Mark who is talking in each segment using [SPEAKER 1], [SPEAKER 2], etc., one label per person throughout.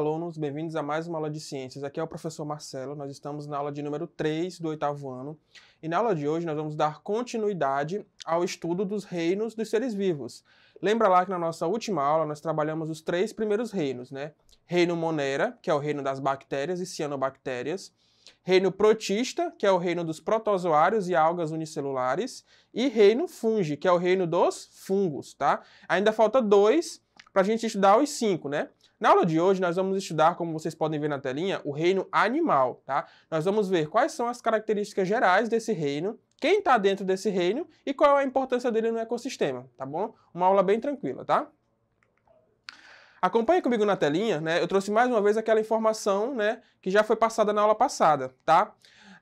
[SPEAKER 1] Alunos, bem-vindos a mais uma aula de ciências. Aqui é o professor Marcelo, nós estamos na aula de número 3 do oitavo ano e na aula de hoje nós vamos dar continuidade ao estudo dos reinos dos seres vivos. Lembra lá que na nossa última aula nós trabalhamos os três primeiros reinos, né? Reino Monera, que é o reino das bactérias e cianobactérias, reino protista, que é o reino dos protozoários e algas unicelulares, e reino fungi, que é o reino dos fungos, tá? Ainda falta dois para a gente estudar os cinco, né? Na aula de hoje, nós vamos estudar, como vocês podem ver na telinha, o reino animal, tá? Nós vamos ver quais são as características gerais desse reino, quem está dentro desse reino e qual é a importância dele no ecossistema, tá bom? Uma aula bem tranquila, tá? Acompanhe comigo na telinha, né? Eu trouxe mais uma vez aquela informação, né, que já foi passada na aula passada, tá?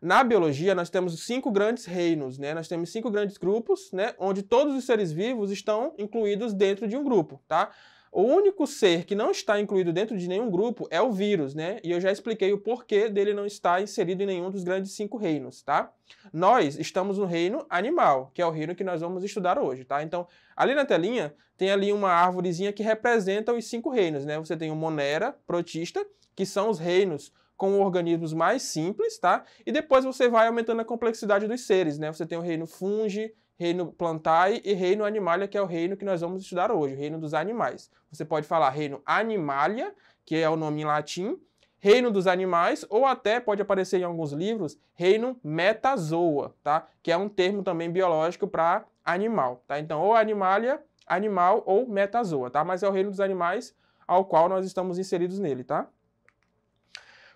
[SPEAKER 1] Na biologia, nós temos cinco grandes reinos, né? Nós temos cinco grandes grupos, né? Onde todos os seres vivos estão incluídos dentro de um grupo, tá? O único ser que não está incluído dentro de nenhum grupo é o vírus, né? E eu já expliquei o porquê dele não estar inserido em nenhum dos grandes cinco reinos, tá? Nós estamos no reino animal, que é o reino que nós vamos estudar hoje, tá? Então, ali na telinha tem ali uma árvorezinha que representa os cinco reinos, né? Você tem o Monera, Protista, que são os reinos com organismos mais simples, tá? E depois você vai aumentando a complexidade dos seres, né? Você tem o reino Fungi, reino plantae e reino animalia, que é o reino que nós vamos estudar hoje, o reino dos animais. Você pode falar reino animalia, que é o nome em latim, reino dos animais, ou até pode aparecer em alguns livros, reino metazoa, tá? Que é um termo também biológico para animal, tá? Então, ou animalia, animal ou metazoa, tá? Mas é o reino dos animais ao qual nós estamos inseridos nele, tá?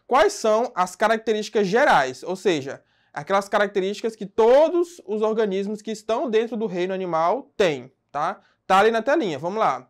[SPEAKER 1] Quais são as características gerais? Ou seja, aquelas características que todos os organismos que estão dentro do reino animal têm, tá? Tá ali na telinha, vamos lá.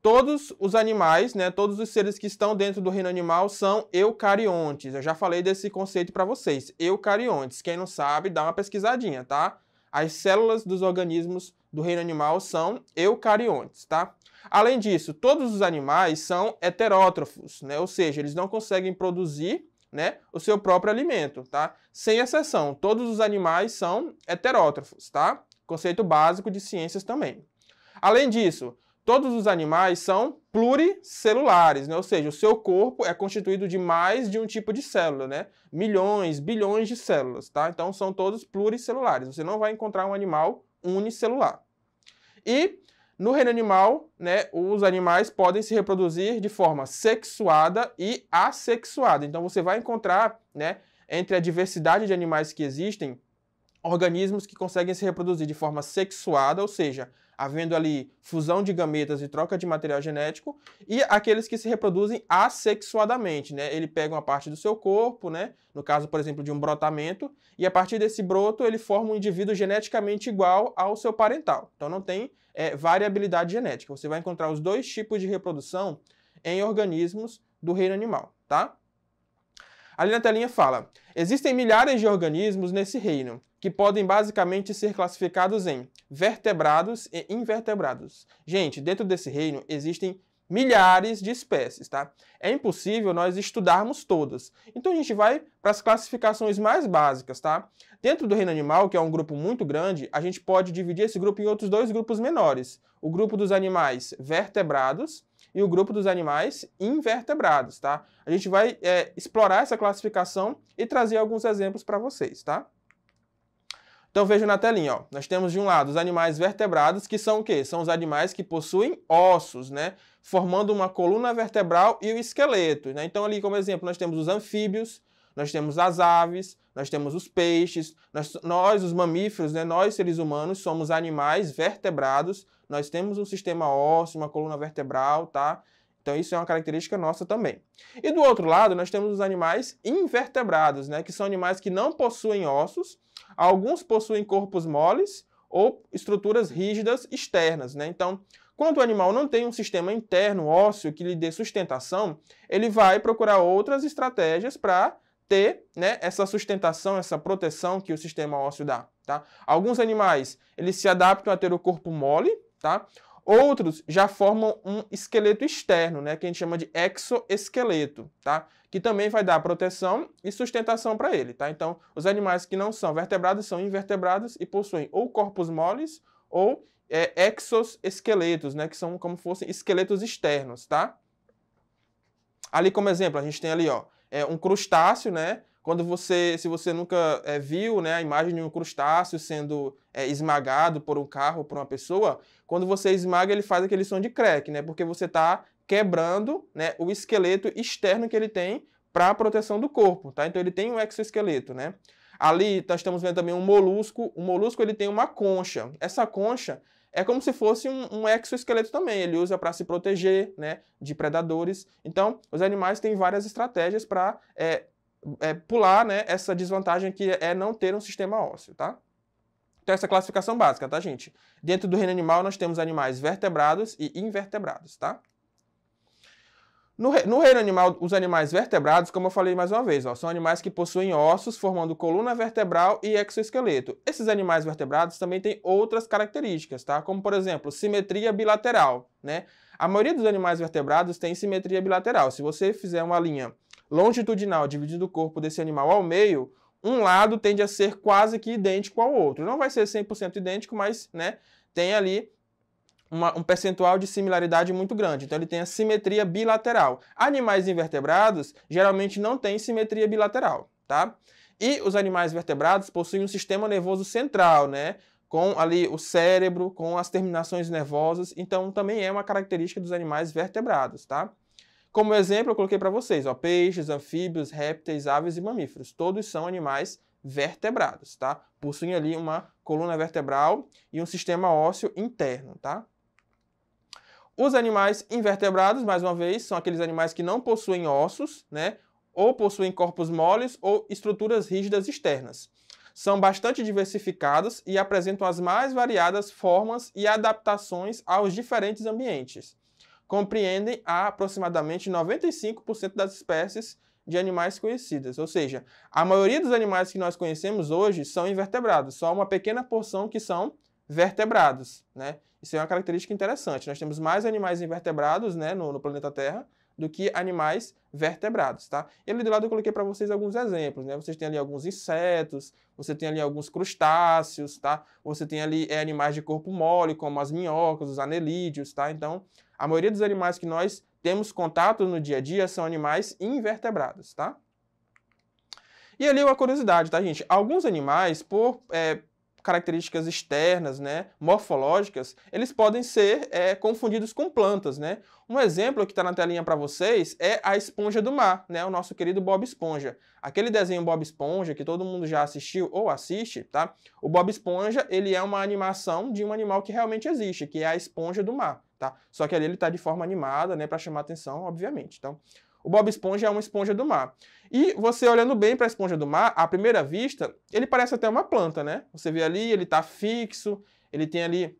[SPEAKER 1] Todos os animais, né, todos os seres que estão dentro do reino animal são eucariontes. Eu já falei desse conceito para vocês. Eucariontes. Quem não sabe, dá uma pesquisadinha, tá? As células dos organismos do reino animal são eucariontes, tá? Além disso, todos os animais são heterótrofos, né? Ou seja, eles não conseguem produzir né, o seu próprio alimento, tá? Sem exceção, todos os animais são heterótrofos, tá? Conceito básico de ciências também. Além disso, todos os animais são pluricelulares, né? Ou seja, o seu corpo é constituído de mais de um tipo de célula, né? Milhões, bilhões de células, tá? Então são todos pluricelulares. Você não vai encontrar um animal unicelular. E no reino animal, né, os animais podem se reproduzir de forma sexuada e assexuada. Então você vai encontrar, né, entre a diversidade de animais que existem, organismos que conseguem se reproduzir de forma sexuada, ou seja, havendo ali fusão de gametas e troca de material genético, e aqueles que se reproduzem assexuadamente, né? Ele pega uma parte do seu corpo, né? No caso, por exemplo, de um brotamento, e a partir desse broto ele forma um indivíduo geneticamente igual ao seu parental. Então não tem é, variabilidade genética. Você vai encontrar os dois tipos de reprodução em organismos do reino animal, tá? Ali na telinha fala: existem milhares de organismos nesse reino, que podem basicamente ser classificados em vertebrados e invertebrados. Gente, dentro desse reino existem milhares de espécies, tá? É impossível nós estudarmos todas. Então a gente vai para as classificações mais básicas, tá? Dentro do reino animal, que é um grupo muito grande, a gente pode dividir esse grupo em outros dois grupos menores. O grupo dos animais vertebrados e o grupo dos animais invertebrados, tá? A gente vai é, explorar essa classificação e trazer alguns exemplos para vocês, tá? Então veja na telinha, ó. nós temos de um lado os animais vertebrados, que são o quê? São os animais que possuem ossos, né? Formando uma coluna vertebral e o esqueleto. Né? Então ali como exemplo nós temos os anfíbios, nós temos as aves, nós temos os peixes, nós, nós os mamíferos, né? nós seres humanos somos animais vertebrados, nós temos um sistema ósseo, uma coluna vertebral, tá? Então isso é uma característica nossa também. E do outro lado, nós temos os animais invertebrados, né, que são animais que não possuem ossos, alguns possuem corpos moles ou estruturas rígidas externas, né? Então, quando o animal não tem um sistema interno ósseo que lhe dê sustentação, ele vai procurar outras estratégias para ter né, essa sustentação, essa proteção que o sistema ósseo dá. Tá? Alguns animais eles se adaptam a ter o corpo mole, tá? Outros já formam um esqueleto externo, né, que a gente chama de exoesqueleto, tá? Que também vai dar proteção e sustentação para ele, tá? Então, os animais que não são vertebrados são invertebrados e possuem ou corpos moles ou é, exoesqueletos, né, que são como fossem esqueletos externos, tá? Ali como exemplo, a gente tem ali, ó, é um crustáceo, né? Quando você, se você nunca é, viu né, a imagem de um crustáceo sendo é, esmagado por um carro, por uma pessoa, quando você esmaga, ele faz aquele som de crack, né? Porque você está quebrando né, o esqueleto externo que ele tem para a proteção do corpo, tá? Então ele tem um exoesqueleto, né? Ali nós estamos vendo também um molusco. O molusco ele tem uma concha. Essa concha é como se fosse um, um exoesqueleto também. Ele usa para se proteger né, de predadores. Então, os animais têm várias estratégias para é, é, pular né, essa desvantagem que é não ter um sistema ósseo, tá? Então, essa é classificação básica, tá, gente? Dentro do reino animal, nós temos animais vertebrados e invertebrados, tá? No, no, reino animal, os animais vertebrados, como eu falei mais uma vez, ó, são animais que possuem ossos, formando coluna vertebral e exoesqueleto. Esses animais vertebrados também têm outras características, tá? Como, por exemplo, simetria bilateral, né? A maioria dos animais vertebrados tem simetria bilateral. Se você fizer uma linha longitudinal dividindo o corpo desse animal ao meio, um lado tende a ser quase que idêntico ao outro. Não vai ser 100% idêntico, mas, né, tem ali uma, um percentual de similaridade muito grande. Então ele tem a simetria bilateral. Animais invertebrados geralmente não têm simetria bilateral, tá? E os animais vertebrados possuem um sistema nervoso central, né? Com ali o cérebro, com as terminações nervosas. Então também é uma característica dos animais vertebrados, tá? Como exemplo, eu coloquei para vocês, ó, peixes, anfíbios, répteis, aves e mamíferos. Todos são animais vertebrados, tá? Possuem ali uma coluna vertebral e um sistema ósseo interno, tá? Os animais invertebrados, mais uma vez, são aqueles animais que não possuem ossos, né? Ou possuem corpos moles ou estruturas rígidas externas. São bastante diversificados e apresentam as mais variadas formas e adaptações aos diferentes ambientes. Compreendem aproximadamente 95% das espécies de animais conhecidas. Ou seja, a maioria dos animais que nós conhecemos hoje são invertebrados, só uma pequena porção que são vertebrados, né? Isso é uma característica interessante. Nós temos mais animais invertebrados né, no, no planeta Terra do que animais vertebrados, tá? E ali do lado eu coloquei para vocês alguns exemplos, né? Vocês têm ali alguns insetos, você tem ali alguns crustáceos, tá? Você tem ali é, animais de corpo mole, como as minhocas, os anelídeos, tá? Então, a maioria dos animais que nós temos contato no dia a dia são animais invertebrados, tá? E ali uma curiosidade, tá, gente? Alguns animais, por é, características externas, né, morfológicas, eles podem ser é, confundidos com plantas, né? Um exemplo que está na telinha para vocês é a esponja do mar, né? O nosso querido Bob Esponja. Aquele desenho Bob Esponja que todo mundo já assistiu ou assiste, tá? O Bob Esponja, ele é uma animação de um animal que realmente existe, que é a esponja do mar, tá? Só que ali ele está de forma animada, né, para chamar atenção, obviamente. Então, o Bob Esponja é uma esponja do mar. E você olhando bem para a esponja do mar, à primeira vista, ele parece até uma planta, né? Você vê ali, ele está fixo, ele tem ali,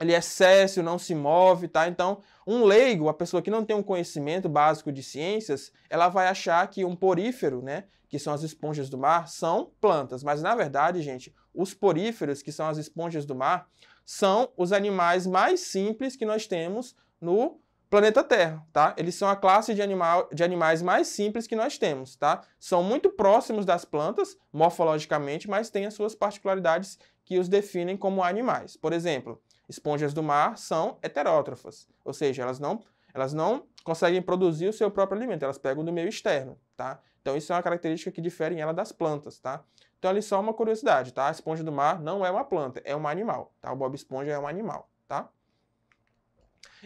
[SPEAKER 1] ele é céssio, não se move, tá? Então, um leigo, a pessoa que não tem um conhecimento básico de ciências, ela vai achar que um porífero, né, que são as esponjas do mar, são plantas. Mas na verdade, gente, os poríferos, que são as esponjas do mar, são os animais mais simples que nós temos no planeta Terra, tá? Eles são a classe de, animal, de animais mais simples que nós temos, tá? São muito próximos das plantas, morfologicamente, mas têm as suas particularidades que os definem como animais. Por exemplo, esponjas do mar são heterótrofas, ou seja, elas não, elas não conseguem produzir o seu próprio alimento, elas pegam do meio externo, tá? Então isso é uma característica que difere ela das plantas, tá? Então ali só uma curiosidade, tá? A esponja do mar não é uma planta, é um animal, tá? O Bob Esponja é um animal, tá?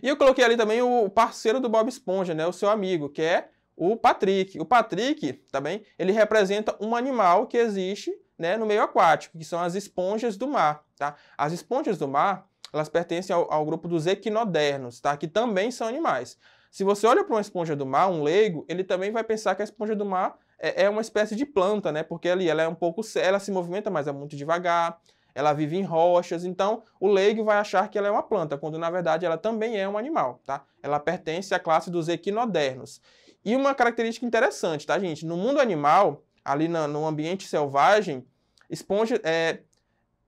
[SPEAKER 1] E eu coloquei ali também o parceiro do Bob Esponja, né, o seu amigo, que é o Patrick. O Patrick, também, ele representa um animal que existe né, no meio aquático, que são as esponjas do mar. Tá? As esponjas do mar, elas pertencem ao, ao grupo dos equinodernos, tá? que também são animais. Se você olha para uma esponja do mar, um leigo, ele também vai pensar que a esponja do mar é, é uma espécie de planta, né? Porque ali ela é um pouco, ela se movimenta, mas é muito devagar ela vive em rochas, então o leigo vai achar que ela é uma planta, quando na verdade ela também é um animal, tá? Ela pertence à classe dos equinodernos. E uma característica interessante, tá, gente? No mundo animal, ali no, no ambiente selvagem, esponja, é,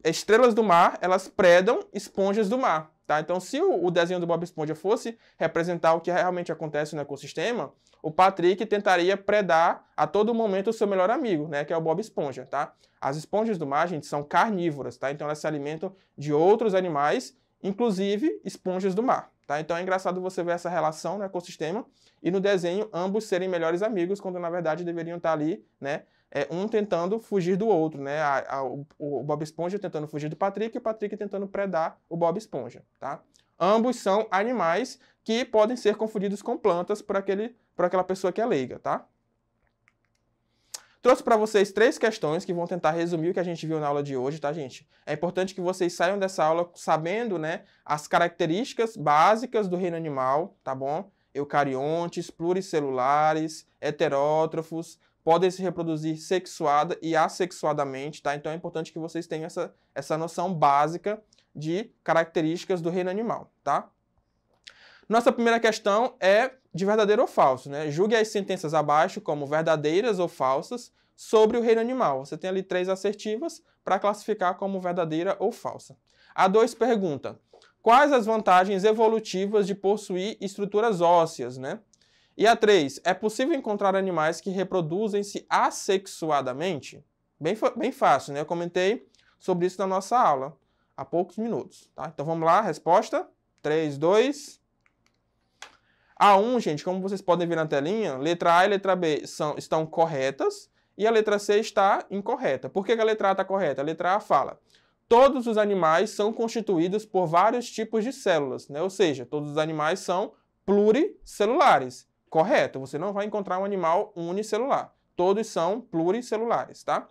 [SPEAKER 1] estrelas do mar, elas predam esponjas do mar, tá? Então, se o, desenho do Bob Esponja fosse representar o que realmente acontece no ecossistema, o Patrick tentaria predar a todo momento o seu melhor amigo, né, que é o Bob Esponja, tá? As esponjas do mar, gente, são carnívoras, tá? Então elas se alimentam de outros animais, inclusive esponjas do mar, tá? Então é engraçado você ver essa relação no ecossistema e no desenho ambos serem melhores amigos, quando na verdade deveriam estar ali, né? É, um tentando fugir do outro, né? A, a, o, o, Bob Esponja tentando fugir do Patrick e o Patrick tentando predar o Bob Esponja, tá? Ambos são animais que podem ser confundidos com plantas por, aquele, por aquela pessoa que é leiga, tá? Trouxe para vocês três questões que vão tentar resumir o que a gente viu na aula de hoje, tá, gente? É importante que vocês saiam dessa aula sabendo, né, as características básicas do reino animal, tá bom? Eucariontes, pluricelulares, heterótrofos, podem se reproduzir sexuada e assexuadamente, tá? Então é importante que vocês tenham essa, essa noção básica de características do reino animal, tá? Nossa primeira questão é de verdadeiro ou falso. Né? Julgue as sentenças abaixo como verdadeiras ou falsas sobre o reino animal. Você tem ali três assertivas para classificar como verdadeira ou falsa. A 2 pergunta: quais as vantagens evolutivas de possuir estruturas ósseas? Né? E a 3, é possível encontrar animais que reproduzem-se assexuadamente? Bem, bem fácil, né? Eu comentei sobre isso na nossa aula há poucos minutos. Tá? Então vamos lá, resposta: 3, 2, a1, gente, como vocês podem ver na telinha, letra A e letra B são, estão corretas e a letra C está incorreta. Por que a letra A está correta? A letra A fala: todos os animais são constituídos por vários tipos de células, né? ou seja, todos os animais são pluricelulares. Correto, você não vai encontrar um animal unicelular. Todos são pluricelulares, tá?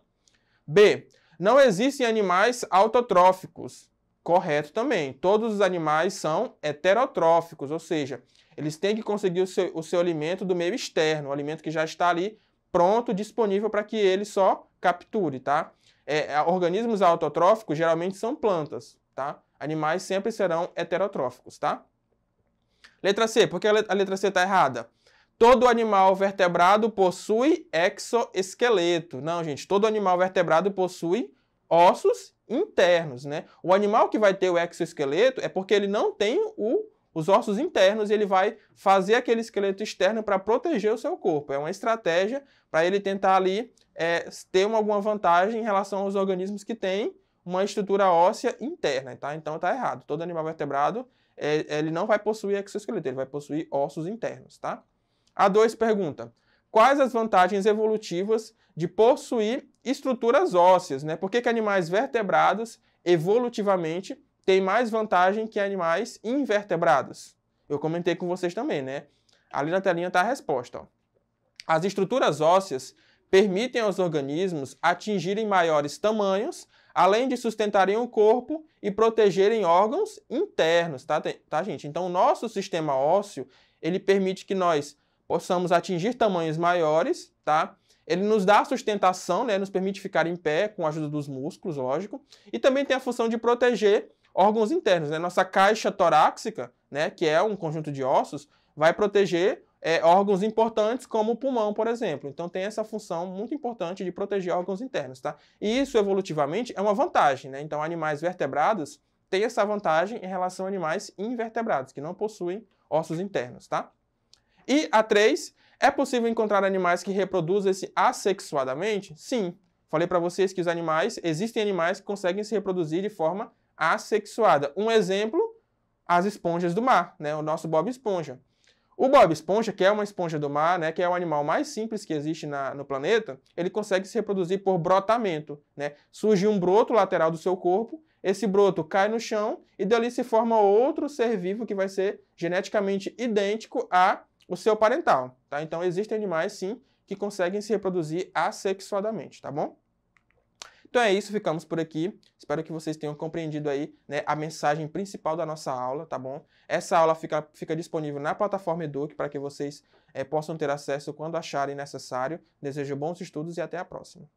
[SPEAKER 1] B. Não existem animais autotróficos. Correto também. Todos os animais são heterotróficos, ou seja, eles têm que conseguir o seu, o seu alimento do meio externo, o alimento que já está ali pronto, disponível para que ele só capture, tá? É, é, organismos autotróficos geralmente são plantas, tá? Animais sempre serão heterotróficos, tá? Letra C, por que a letra C está errada? Todo animal vertebrado possui exoesqueleto. Não, gente, todo animal vertebrado possui ossos internos, né? O animal que vai ter o exoesqueleto é porque ele não tem o os ossos internos e ele vai fazer aquele esqueleto externo para proteger o seu corpo. É uma estratégia para ele tentar ali é, ter uma, alguma vantagem em relação aos organismos que têm uma estrutura óssea interna, tá? Então tá errado. Todo animal vertebrado é, ele não vai possuir exoesqueleto, ele vai possuir ossos internos, tá? A 2 pergunta: quais as vantagens evolutivas de possuir estruturas ósseas, né? Por que, que animais vertebrados evolutivamente tem mais vantagem que animais invertebrados. Eu comentei com vocês também, né? Ali na telinha está a resposta. Ó. As estruturas ósseas permitem aos organismos atingirem maiores tamanhos, além de sustentarem o corpo e protegerem órgãos internos, tá, tá gente? Então, o nosso sistema ósseo, ele permite que nós possamos atingir tamanhos maiores, tá? Ele nos dá sustentação, né? Nos permite ficar em pé com a ajuda dos músculos, lógico. E também tem a função de proteger órgãos internos. Né? Nossa caixa torácica, né, que é um conjunto de ossos, vai proteger é, órgãos importantes como o pulmão, por exemplo. Então tem essa função muito importante de proteger órgãos internos, tá? E isso evolutivamente é uma vantagem, né? Então animais vertebrados têm essa vantagem em relação a animais invertebrados, que não possuem ossos internos, tá? E a 3, é possível encontrar animais que reproduzem-se assexuadamente? Sim. Falei para vocês que os animais, existem animais que conseguem se reproduzir de forma assexuada. Um exemplo, as esponjas do mar, né? O nosso Bob Esponja. O Bob Esponja, que é uma esponja do mar, né, que é o animal mais simples que existe na, no planeta, ele consegue se reproduzir por brotamento. Né? Surge um broto lateral do seu corpo, esse broto cai no chão e dali se forma outro ser vivo que vai ser geneticamente idêntico ao seu parental. Tá? Então existem animais, sim, que conseguem se reproduzir assexuadamente, tá bom? Então é isso, ficamos por aqui. Espero que vocês tenham compreendido aí né, a mensagem principal da nossa aula, tá bom? Essa aula fica, fica disponível na plataforma Eduque para que vocês é, possam ter acesso quando acharem necessário. Desejo bons estudos e até a próxima.